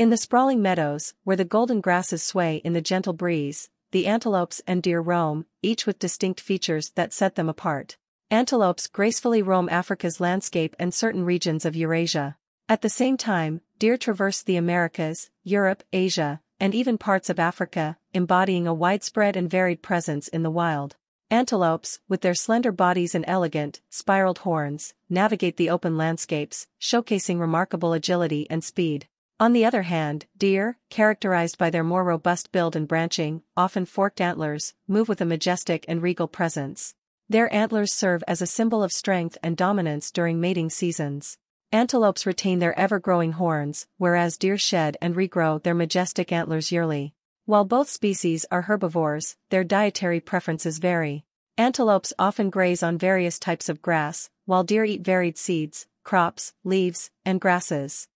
In the sprawling meadows, where the golden grasses sway in the gentle breeze, the antelopes and deer roam, each with distinct features that set them apart. Antelopes gracefully roam Africa's landscape and certain regions of Eurasia. At the same time, deer traverse the Americas, Europe, Asia, and even parts of Africa, embodying a widespread and varied presence in the wild. Antelopes, with their slender bodies and elegant, spiraled horns, navigate the open landscapes, showcasing remarkable agility and speed. On the other hand, deer, characterized by their more robust build and branching, often forked antlers, move with a majestic and regal presence. Their antlers serve as a symbol of strength and dominance during mating seasons. Antelopes retain their ever-growing horns, whereas deer shed and regrow their majestic antlers yearly. While both species are herbivores, their dietary preferences vary. Antelopes often graze on various types of grass, while deer eat varied seeds, crops, leaves, and grasses.